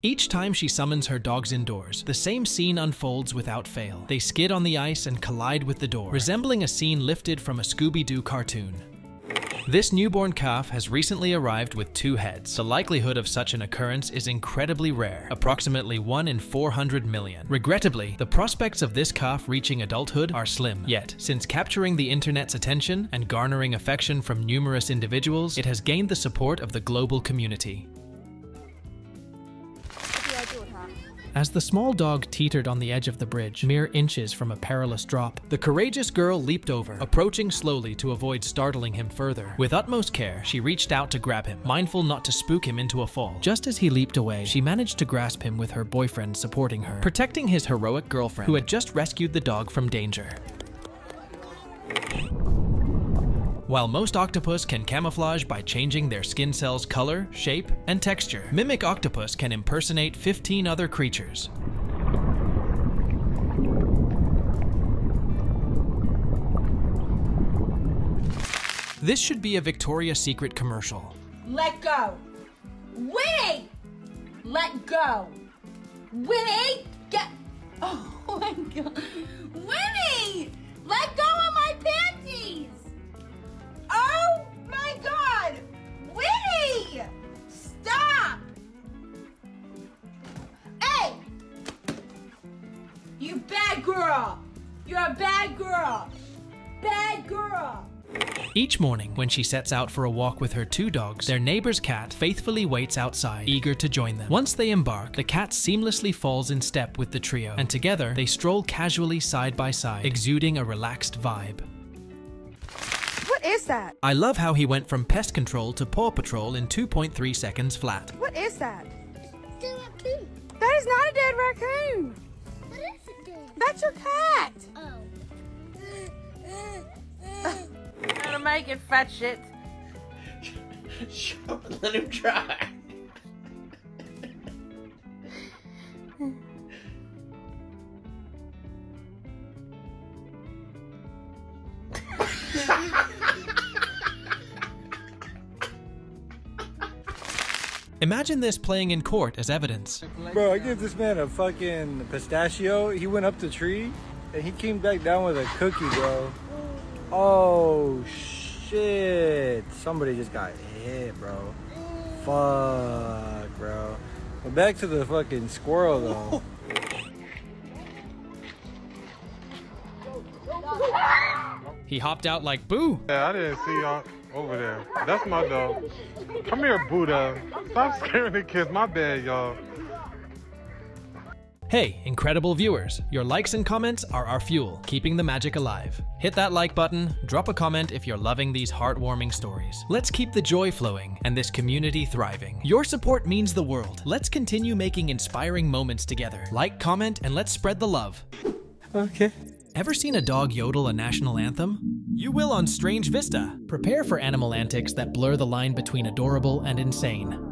Each time she summons her dogs indoors, the same scene unfolds without fail. They skid on the ice and collide with the door, resembling a scene lifted from a Scooby-Doo cartoon. This newborn calf has recently arrived with two heads. The likelihood of such an occurrence is incredibly rare, approximately 1 in 400 million. Regrettably, the prospects of this calf reaching adulthood are slim. Yet, since capturing the internet's attention and garnering affection from numerous individuals, it has gained the support of the global community. As the small dog teetered on the edge of the bridge, mere inches from a perilous drop, the courageous girl leaped over, approaching slowly to avoid startling him further. With utmost care, she reached out to grab him, mindful not to spook him into a fall. Just as he leaped away, she managed to grasp him with her boyfriend supporting her, protecting his heroic girlfriend, who had just rescued the dog from danger. While most octopus can camouflage by changing their skin cells' color, shape, and texture, Mimic Octopus can impersonate 15 other creatures. This should be a Victoria's Secret commercial. Let go. Winnie! Let go. Winnie! Get. Oh my god. Winnie! You bad girl! You're a bad girl! Bad girl! Each morning, when she sets out for a walk with her two dogs, their neighbor's cat faithfully waits outside, eager to join them. Once they embark, the cat seamlessly falls in step with the trio, and together they stroll casually side by side, exuding a relaxed vibe. What is that? I love how he went from pest control to Paw Patrol in 2.3 seconds flat. What is that? Still raccoon. That is not a dead raccoon. That's your cat. Oh. Gonna make it, fat shit. Let him try. Imagine this playing in court as evidence. Bro, I gave this man a fucking pistachio. He went up the tree and he came back down with a cookie, bro. Oh shit. Somebody just got hit, bro. Fuck, bro. But back to the fucking squirrel though. He hopped out like boo. Yeah, I didn't see y'all over there. That's my dog. Come here, Buddha. Stop scaring the kids. My bad, y'all. Hey, incredible viewers, your likes and comments are our fuel, keeping the magic alive. Hit that like button, drop a comment if you're loving these heartwarming stories. Let's keep the joy flowing and this community thriving. Your support means the world. Let's continue making inspiring moments together. Like, comment, and let's spread the love. Okay. Ever seen a dog yodel a national anthem? You will on Strange Vista. Prepare for animal antics that blur the line between adorable and insane.